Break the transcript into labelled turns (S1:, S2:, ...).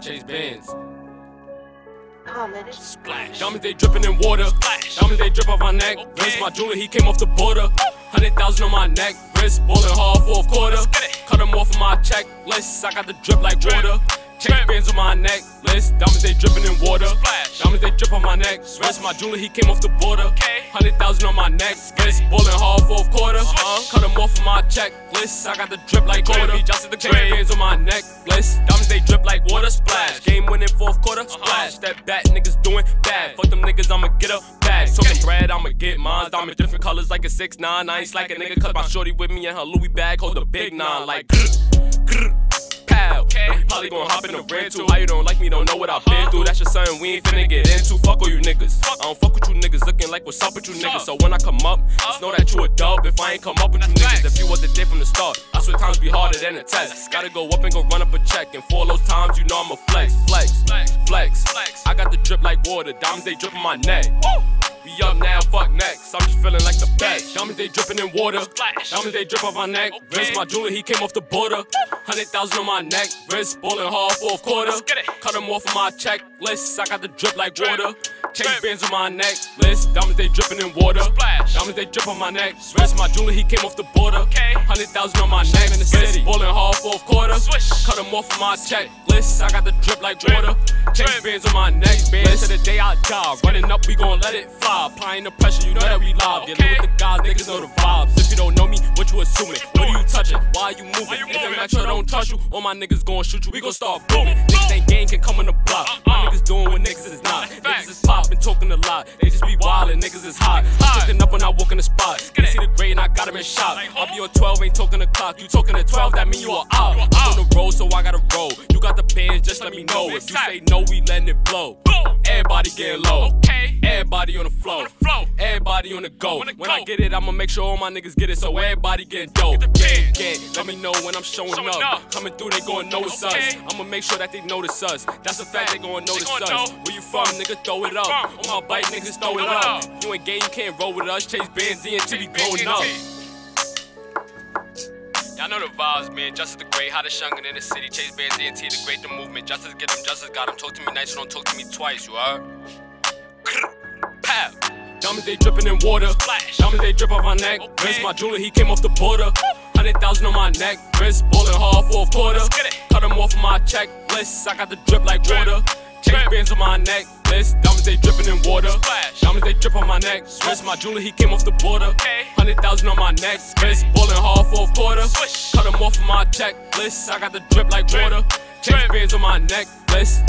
S1: Chase Benz.
S2: Homage.
S1: Splash. Diamonds they dripping in water.
S3: Splash.
S1: Diamonds they drip off my neck.
S3: Okay.
S1: Wrist my jeweler, he came off the border. Hundred thousand on my neck. Wrist ballin' hard fourth quarter.
S3: get.
S1: Cut him off of my checklist. I got the drip like
S3: Drip.
S1: water. Chase
S3: Drip.
S1: bands on my neck. List. Diamonds they dripping in water.
S3: Splash.
S1: Diamonds they drip on my neck. Wrist my jeweler, he came off the border.
S3: Okay.
S1: Hundred thousand on my neck. Wrist ballin' hard fourth quarter.
S3: Uh-huh.
S1: Cut him off of my checklist. I got the drip like
S3: Drip.
S1: water.
S3: Just the
S1: Chase bands on my necklace. Diamonds they drip like water. Splash. Game winning fourth quarter. Splash. That bat niggas doing bad. Fuck them niggas, I'ma get a bag. Talking bread, I'ma get mine. Diamond different colors like a six nine. I ain't slacking nigga, cause my shorty with me and her Louis bag hold a big nine like. grr, grr, Pow.
S3: Okay.
S1: We probably gon' hop in the rental. How you don't like me, don't know what I've been through. That's just something we ain't finna get into. Fuck all you niggas. I don't fuck with you niggas like what's up with you niggas. So when I come up, just know that you a dub. If I ain't come up with you niggas, if you wasn't there from the start, I swear times be harder than a test. Gotta go up and go run up a check. And for those times, you know I'm a flex, flex,
S3: Flex.
S1: flex.
S3: Flex.
S1: I got the drip like water. Diamonds they drip on my neck. Up now, fuck next. I'm just feeling like the best. Diamonds they dripping in water. Diamonds they drip off my neck. Wrist my jeweler, he came off the border. Hundred thousand on my neck. Wrist ballin' hard fourth quarter.
S3: Let's get it.
S1: Cut him off of my checklist. I got the drip like water. Chase
S3: Drip.
S1: bands on my neck. List. Diamonds they dripping in water. Diamonds they drip on my neck. Wrist my jeweler, he came off the border.
S3: Okay.
S1: Hundred thousand on my neck. in the city. Ballin' hard fourth quarter. Cut him off of my checklist. I got the drip like water. Chase bands on my neck. Bands to the day I die. Running up, we gon' let it fly. Applying the pressure, you know that we live. Get with the guys, niggas know the vibes. If you don't know me, what you assuming? What are you touching? Why are you moving?
S3: Why you
S1: if the metro don't trust you, all my niggas gon' shoot you. We gon' start booming. Niggas ain't gang can come on the block. My
S3: Uh-uh.
S1: niggas doing what niggas is not. Niggas is popping, talking a lot. They just be wildin', niggas is hot. Cooking up when I walk in the spot. They see the grade and I got him in shot. I'll be on 12, ain't talking the clock. You talking to 12, that mean you are out. On the road, so I gotta roll. You got the bands, just let me know. If you say no, we letting it blow. Everybody getting low. Everybody on the flow.
S3: On the flow.
S1: Everybody on the go. When. I get it, I'ma make sure all my niggas get it. So everybody getting dope. Yeah, yeah. Let me know when I'm showing, up. Coming through, they gon' know it's us. I'ma make sure that they notice us. That's a fact, they gon' notice us. Where you from, nigga? Throw it up. On my bike, niggas throw it up. You ain't gay, you can't roll with us. Chase in until we
S3: Benz,
S1: up. Y'all know the vibes, man. Justice the great, hottest youngin' in the city. Chase bands DNT, the great the movement. Justice get him, justice got him. Talk to me nice, don't talk to me twice, you heard? Pow. Diamonds they drippin' in water.
S3: Splash.
S1: Diamonds they drip off my neck.
S3: Okay.
S1: Wrist my jeweler, he came off the border. Hundred thousand on my neck. Wrist ballin' hard quarter.
S3: Let's get it.
S1: Cut him off of my checklist. I got the drip like
S3: Drip.
S1: water. Chase bands on my neck. List. Diamonds they drippin' in drip on my neck. Wrist my jeweler, he came off the border. Hundred thousand on my neck. Wrist ballin' hard fourth quarter. Cut him off of my checklist. I got the drip like water.
S3: Drip.
S1: bands on my necklace.